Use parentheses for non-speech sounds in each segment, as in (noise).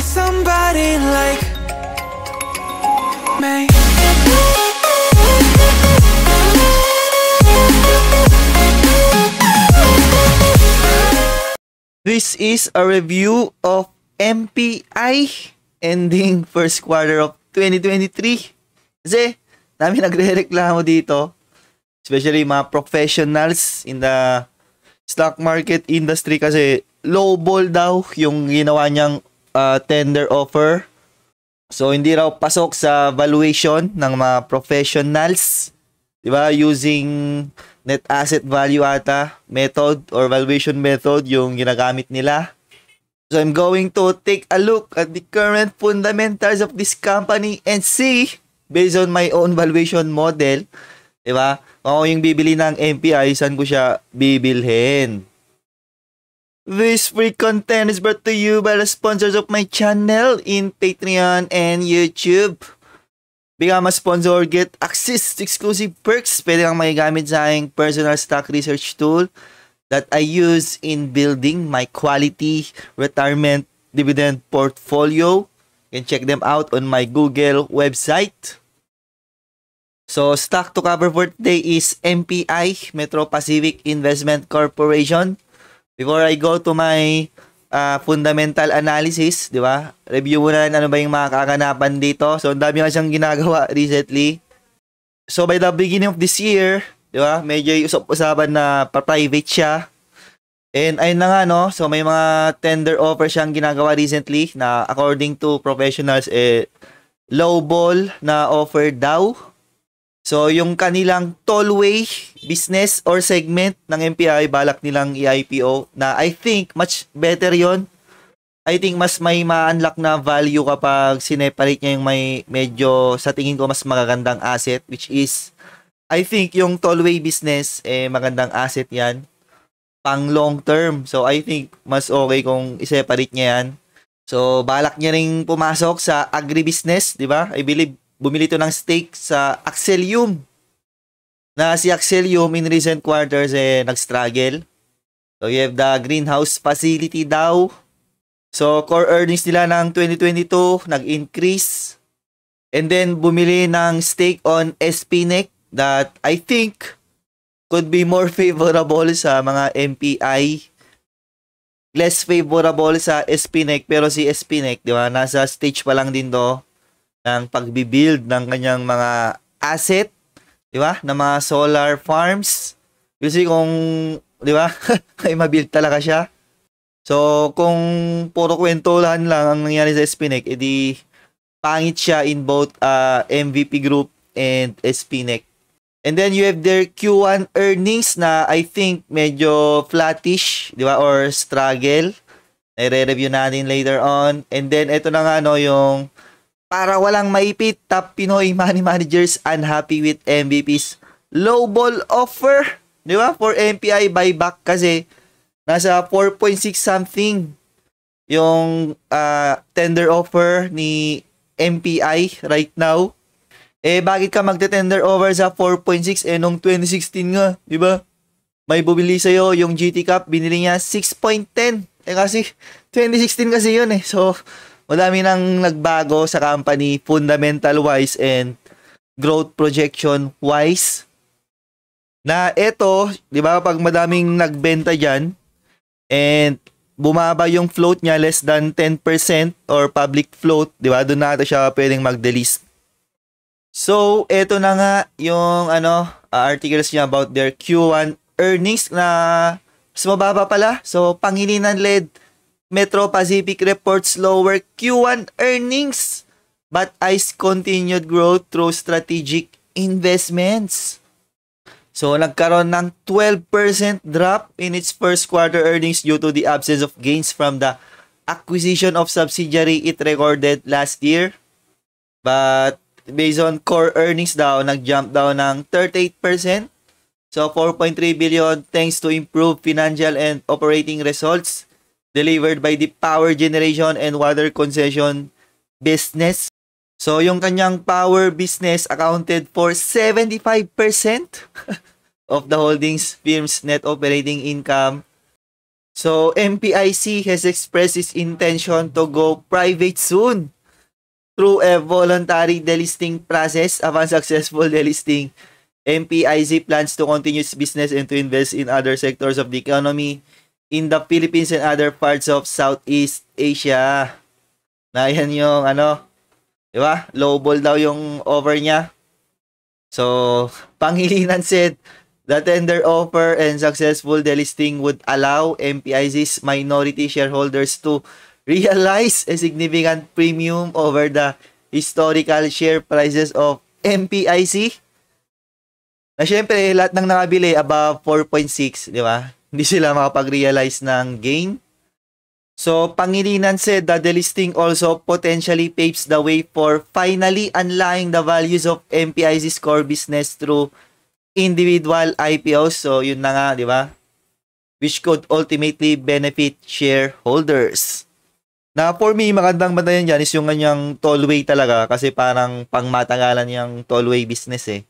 need somebody like me. This is a review of MPI ending first quarter of 2023. Kasi, dami nagre-reklamo dito. Especially mga professionals in the stock market industry kasi low ball daw yung ginawa niyang uh, tender offer. So, hindi raw pasok sa valuation ng mga professionals. Diba? Using net asset value ata method or valuation method yung ginagamit nila. So I'm going to take a look at the current fundamentals of this company and see based on my own valuation model, 'di ba? Kung ako yung bibili ng MPI, saan ko siya bibilhin? This free content is brought to you by the sponsors of my channel in Patreon and YouTube. Become a sponsor, get access to exclusive perks. Pwede kang magagamit sa aking personal stock research tool that I use in building my quality retirement dividend portfolio. You can check them out on my Google website. So, stock to cover for today is MPI, Metro Pacific Investment Corporation. Before I go to my uh, fundamental analysis, di ba? Review muna ano ba yung mga kakanapan dito. So, ang dami nga siyang ginagawa (laughs) recently. So, by the beginning of this year, di ba? Medyo usap-usapan na pa-private siya. And ayun na nga, no? So, may mga tender offer siyang ginagawa recently na according to professionals, eh, low ball na offer daw. So, yung kanilang tollway business or segment ng MPI, balak nilang i-IPO na I think much better yon I think mas may ma-unlock na value kapag sineparate niya yung may medyo sa tingin ko mas magagandang asset which is I think yung tollway business eh magandang asset yan pang long term. So I think mas okay kung i-separate niya yan. So balak niya ring pumasok sa agribusiness, di ba? I believe bumili to ng stake sa Axelium. Na si Axelium in recent quarters eh nag-struggle. So you have the greenhouse facility daw. So core earnings nila ng 2022 nag-increase. And then bumili ng stake on SPNEC that I think could be more (laughs) favorable sa mga MPI. Less favorable sa SPNEC pero si SPNEC, di ba, nasa stage pa lang din do ng pagbibuild ng kanyang mga asset, di ba? Ng mga solar farms. Kasi kung, di ba, (laughs) ay mabuild talaga siya. So, kung puro kwentuhan lang ang nangyari sa Spinec, edi pangit siya in both uh, MVP group and Spinec. And then you have their Q1 earnings na I think medyo flattish, di ba? Or struggle. I-review natin later on. And then ito na nga no, yung para walang maipit, top Pinoy money managers unhappy with MVP's low ball offer. Di ba? For MPI buyback kasi nasa 4.6 something yung uh, tender offer ni MPI right now. Eh, bakit ka magte-tender offer sa 4.6 eh nung 2016 nga, di ba? May bumili sa'yo yung GT Cup, binili niya 6.10. Eh kasi 2016 kasi yun eh. So, madami nang nagbago sa company fundamental wise and growth projection wise. Na ito, 'di ba, pag madaming nagbenta diyan and bumaba yung float niya less than 10% or public float, 'di ba? Doon na ata siya pwedeng mag-delist. So, ito na nga yung ano, uh, articles niya about their Q1 earnings na mas mababa pala. So, Pangilinan led Metro Pacific reports lower Q1 earnings but eyes continued growth through strategic investments. So, nagkaroon ng 12% drop in its first quarter earnings due to the absence of gains from the acquisition of subsidiary it recorded last year. But based on core earnings daw, nag-jump daw ng 38%. So, 4.3 billion thanks to improved financial and operating results delivered by the power generation and water concession business. So, yung kanyang power business accounted for 75% (laughs) of the holdings firm's net operating income. So, MPIC has expressed its intention to go private soon through a voluntary delisting process. Upon successful delisting, MPIC plans to continue its business and to invest in other sectors of the economy in the Philippines and other parts of Southeast Asia. Na yan yung ano, di ba? Low ball daw yung over niya. So, Pangilinan said the tender offer and successful delisting would allow MPIC's minority shareholders to realize a significant premium over the historical share prices of MPIC. Na syempre, lahat ng nakabili above 4.6, di ba? Hindi sila makapag-realize ng gain. So, Pangilinan said that the listing also potentially paves the way for finally unlocking the values of MPIC's core business through individual IPOs. So, yun na nga, di ba? Which could ultimately benefit shareholders. Na for me, magandang bantayan dyan is yung kanyang tollway talaga kasi parang pangmatagalan yung tollway business eh.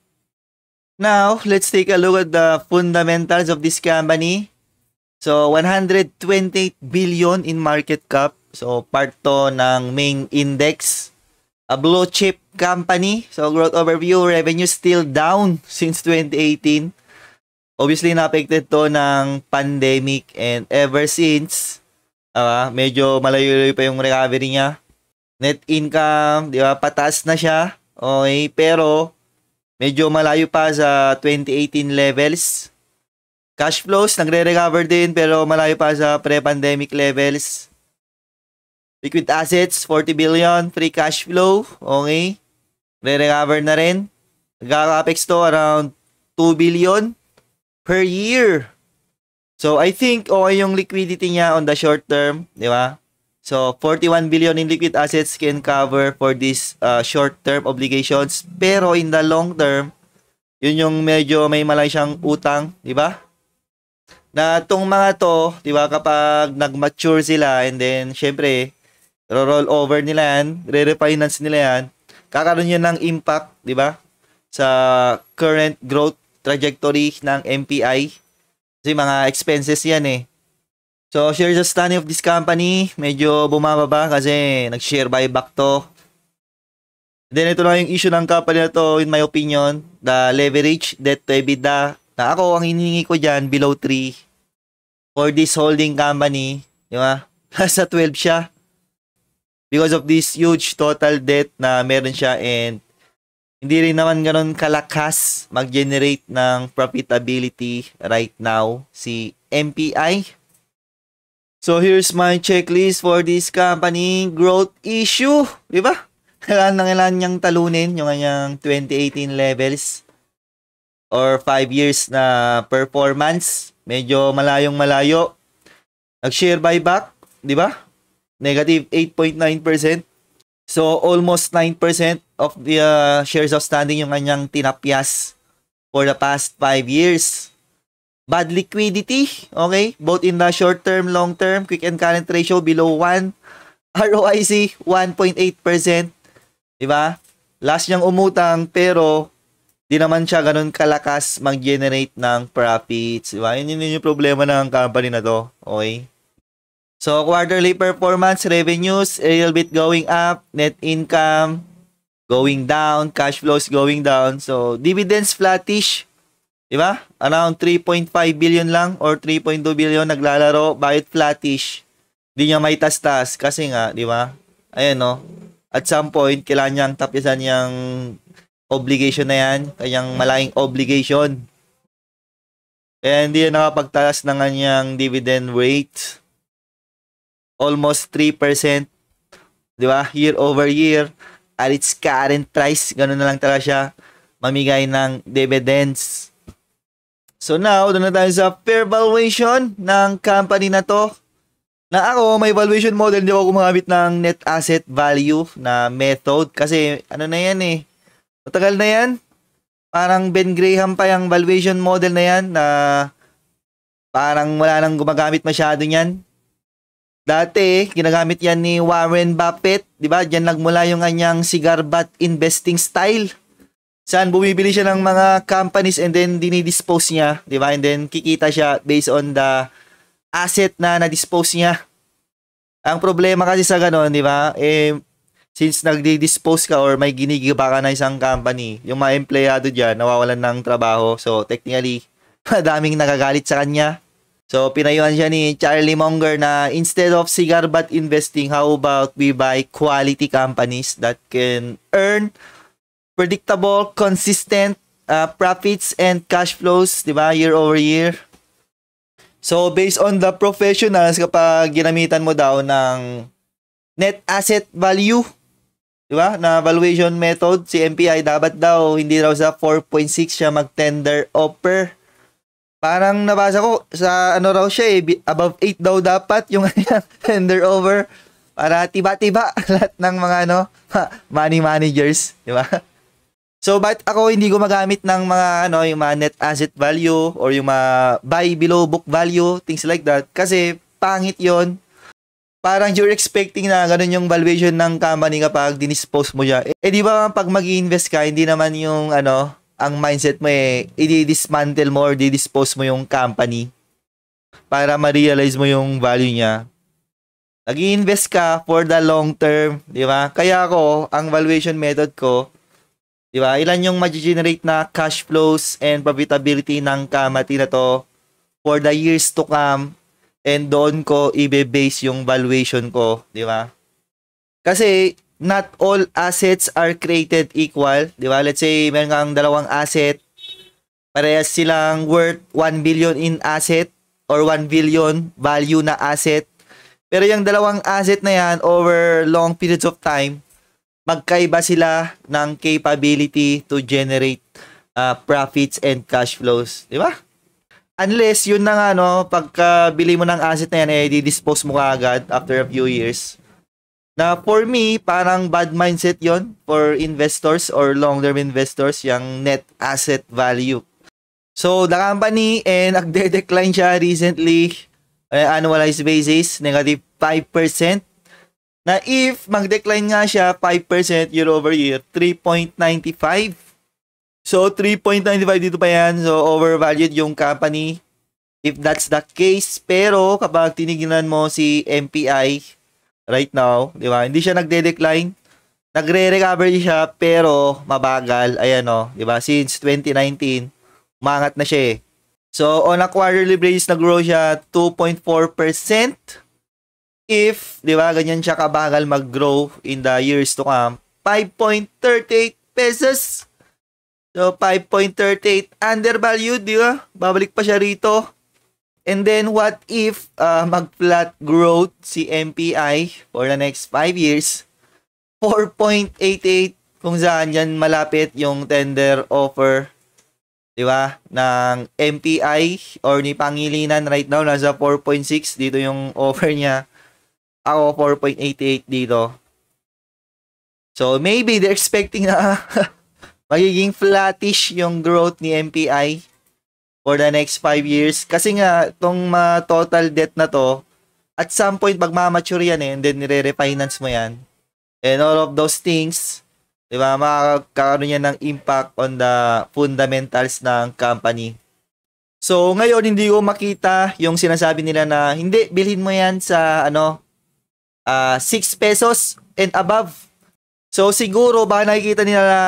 Now, let's take a look at the fundamentals of this company. So, 128 billion in market cap. So, part to ng main index. A blue chip company. So, growth overview, revenue still down since 2018. Obviously, na-affected to ng pandemic and ever since, uh, medyo malayo-layo pa yung recovery niya. Net income, di ba, patas na siya. Okay, pero medyo malayo pa sa 2018 levels. Cash flows, nagre-recover din pero malayo pa sa pre-pandemic levels. Liquid assets, 40 billion. Free cash flow, okay. Re-recover na rin. Nagka-capex to around 2 billion per year. So, I think okay yung liquidity niya on the short term, di ba? So, 41 billion in liquid assets can cover for these uh, short-term obligations. Pero in the long term, yun yung medyo may malay siyang utang, di ba? na tong mga to, 'di ba, kapag nag-mature sila and then syempre roll over nila yan, re-refinance nila yan, kakaroon yan ng impact, 'di ba? Sa current growth trajectory ng MPI. Kasi mga expenses yan eh. So, shares outstanding of this company, medyo bumababa kasi nag-share buyback to. Then, ito lang yung issue ng company na to, in my opinion, the leverage, debt to EBITDA, na ako, ang hinihingi ko dyan, below 3 for this holding company, di ba? (laughs) Nasa 12 siya. Because of this huge total debt na meron siya and hindi rin naman ganun kalakas mag-generate ng profitability right now si MPI. So here's my checklist for this company. Growth issue, di ba? (laughs) Kailangan na kailangan niyang talunin yung kanyang 2018 levels or 5 years na performance. Medyo malayong malayo. Nag-share buyback, di ba? Negative 8.9%. So, almost 9% of the uh, shares outstanding yung kanyang tinapyas for the past 5 years. Bad liquidity, okay? Both in the short term, long term, quick and current ratio below 1. ROIC, 1.8%. Diba? Last niyang umutang, pero di naman siya ganun kalakas mag-generate ng profits. Diba? Yun, yun yung problema ng company na to. Okay? So, quarterly performance, revenues, a little bit going up, net income going down, cash flows going down. So, dividends flattish. Di ba? Around 3.5 billion lang or 3.2 billion naglalaro. Bakit flattish? Hindi niya may tas-tas kasi nga, di ba? Ayan no. At some point, kailangan niyang tapisan yung obligation na yan, kanyang malaking obligation. Kaya hindi yan nakapagtaas ng kanyang dividend rate. Almost 3%. Di ba? Year over year. At its current price, ganun na lang talaga siya mamigay ng dividends. So now, doon na tayo sa fair valuation ng company na to. Na ako, may valuation model, hindi ako gumamit ng net asset value na method. Kasi ano na yan eh, Matagal na yan. Parang Ben Graham pa yung valuation model na yan na parang wala nang gumagamit masyado niyan. Dati, ginagamit yan ni Warren Buffett. Di ba? Diyan nagmula yung kanyang cigar butt investing style. Saan bumibili siya ng mga companies and then dinidispose niya. Di ba? And then kikita siya based on the asset na na-dispose niya. Ang problema kasi sa ganun, di ba? Eh, since nagdi-dispose ka or may ginigiba ka na isang company, yung mga empleyado dyan, nawawalan ng trabaho. So, technically, (laughs) madaming nagagalit sa kanya. So, pinayuhan siya ni Charlie Munger na instead of cigar butt investing, how about we buy quality companies that can earn predictable, consistent uh, profits and cash flows, di ba, year over year. So, based on the professionals, kapag ginamitan mo daw ng net asset value, di ba, na valuation method, si MPI, dapat daw, hindi raw sa 4.6 siya mag-tender offer. Parang nabasa ko, sa ano raw siya eh, above 8 daw dapat yung (laughs) tender over para tiba-tiba (laughs) lahat ng mga ano, (laughs) money managers, di ba? So, but ako hindi gumagamit ng mga ano, yung mga net asset value or yung mga buy below book value, things like that. Kasi pangit yon Parang you're expecting na ganun yung valuation ng company kapag dinispose mo siya. Eh, di ba pag mag invest ka, hindi naman yung ano, ang mindset mo eh, i-dismantle mo or di-dispose mo yung company para ma-realize mo yung value niya. nag invest ka for the long term, di ba? Kaya ako, ang valuation method ko, Di ba? Ilan yung ma-generate na cash flows and profitability ng kamati na to for the years to come and doon ko ibe-base yung valuation ko, di ba? Kasi not all assets are created equal, di ba? Let's say meron kang dalawang asset, parehas silang worth 1 billion in asset or 1 billion value na asset. Pero yung dalawang asset na yan over long periods of time, magkaiba sila ng capability to generate uh, profits and cash flows. Di ba? Unless yun na nga, no, pagka bili mo ng asset na yan, eh, di-dispose mo agad after a few years. Na for me, parang bad mindset yon for investors or long-term investors, yung net asset value. So, the company, eh, (laughs) nagde-decline siya recently, eh, annualized basis, negative 5% na if mag-decline nga siya 5% year over year, 3.95. So, 3.95 dito pa yan. So, overvalued yung company. If that's the case, pero kapag tinignan mo si MPI right now, di ba? Hindi siya nagde-decline. Nagre-recover siya pero mabagal. Ayan o, di ba? Since 2019, umangat na siya eh. So, on a quarterly basis, nag-grow siya 2.4% if, di ba, ganyan siya kabagal mag-grow in the years to come, 5.38 pesos. So, 5.38 undervalued, di ba? Babalik pa siya rito. And then, what if uh, mag-flat growth si MPI for the next 5 years? 4.88 kung saan yan malapit yung tender offer di ba ng MPI or ni Pangilinan right now nasa 4.6 dito yung (laughs) offer niya ako 4.88 dito. So maybe they're expecting na (laughs) magiging flattish yung growth ni MPI for the next 5 years. Kasi nga, itong uh, total debt na to, at some point, magmamature yan eh, and then nire-refinance mo yan. And all of those things, di ba, makakaroon yan ng impact on the fundamentals ng company. So, ngayon, hindi ko makita yung sinasabi nila na, hindi, bilhin mo yan sa, ano, uh, ah, 6 pesos and above. So siguro baka nakikita nila na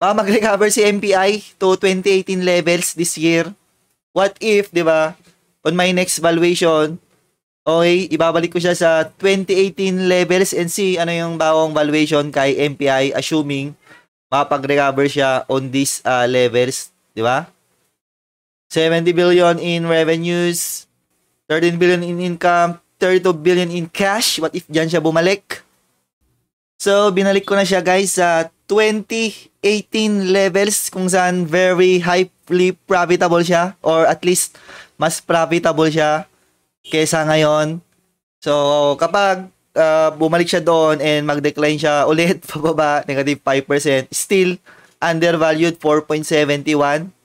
baka mag-recover si MPI to 2018 levels this year. What if, di ba, on my next valuation, okay, ibabalik ko siya sa 2018 levels and see ano yung bawang valuation kay MPI assuming mapag-recover siya on these uh, levels, di ba? 70 billion in revenues, 13 billion in income, 32 billion in cash. What if dyan siya bumalik? So, binalik ko na siya guys sa 2018 levels kung saan very highly profitable siya or at least mas profitable siya kesa ngayon. So, kapag uh, bumalik siya doon and mag-decline siya ulit (laughs) pababa, negative 5%, still undervalued 4.71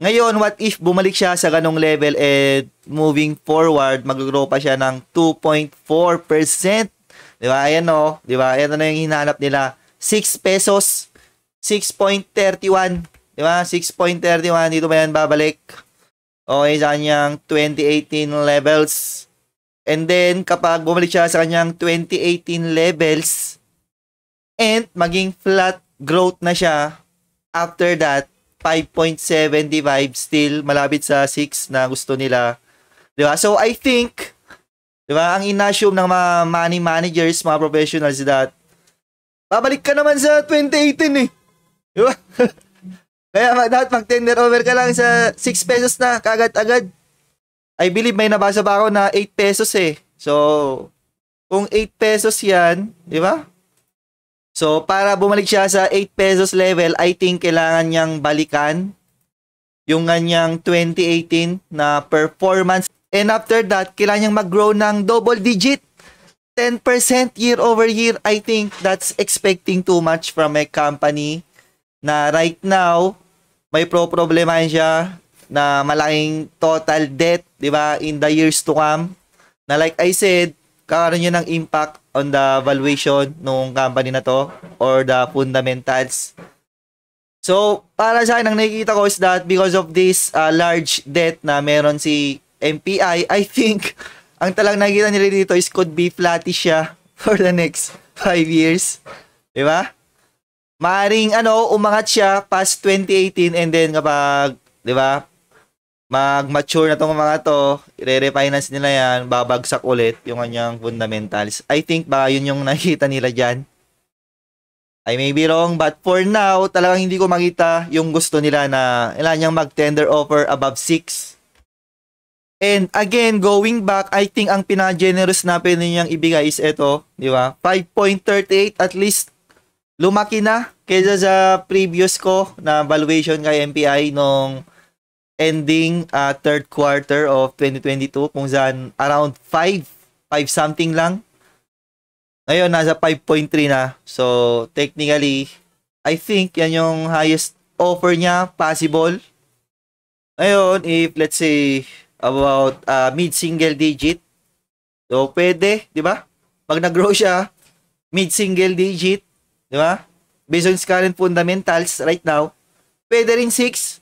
ngayon, what if bumalik siya sa ganong level and moving forward, mag-grow pa siya ng 2.4%? Di ba? Ayan o. Di ba? Ayan na yung hinahanap nila. 6 pesos. 6.31. Di ba? 6.31. Dito ba yan babalik? Okay, sa kanyang 2018 levels. And then, kapag bumalik siya sa kanyang 2018 levels, and maging flat growth na siya, after that, 5.75 still malapit sa 6 na gusto nila. 'Di ba? So I think 'di ba, ang inassume ng mga money managers, mga professionals that babalik ka naman sa 2018 eh. 'Di ba? (laughs) Kaya mag, dapat mag-tender over ka lang sa 6 pesos na kagad-agad. I believe may nabasa pa ako na 8 pesos eh. So, kung 8 pesos yan, di ba? So, para bumalik siya sa 8 pesos level, I think kailangan niyang balikan yung kanyang 2018 na performance. And after that, kailangan niyang mag-grow ng double digit. 10% year over year. I think that's expecting too much from a company na right now, may pro-problemahin siya na malaking total debt, di ba, in the years to come. Na like I said, kakaroon yun ng impact on the valuation ng company na to or the fundamentals. So, para sa akin, ang nakikita ko is that because of this uh, large debt na meron si MPI, I think (laughs) ang talang nakikita nila dito is could be flattish siya (laughs) for the next 5 years. Di ba? Maaring ano, umangat siya past 2018 and then kapag, di ba, mag-mature na tong mga to, i-refinance nila yan, babagsak ulit yung kanyang fundamentals. I think ba yun yung nakita nila dyan. I may be wrong, but for now, talagang hindi ko makita yung gusto nila na ilan niyang mag-tender offer above 6. And again, going back, I think ang pinaka-generous na pwede niyang ibigay is ito, di ba? 5.38 at least lumaki na kaysa sa previous ko na valuation kay MPI nung ending uh, third quarter of 2022 kung saan around 5, 5 something lang. Ngayon, nasa 5.3 na. So, technically, I think yan yung highest offer niya possible. Ngayon, if let's say about uh, mid-single digit, so pwede, di ba? Pag nag-grow siya, mid-single digit, di ba? Based on current fundamentals right now, pwede rin 6,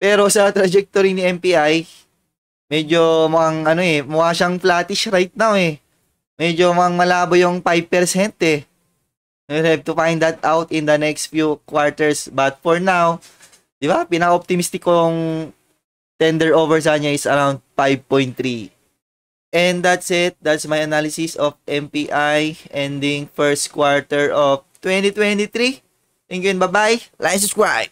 pero sa trajectory ni MPI, medyo mukhang ano eh, mukha siyang flattish right now eh. Medyo mukhang malabo yung 5% eh. We'll have to find that out in the next few quarters. But for now, di ba, pinaka-optimistic kong tender over sa kanya is around 5.3. And that's it. That's my analysis of MPI ending first quarter of 2023. Thank you and bye-bye. Like subscribe.